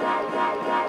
la.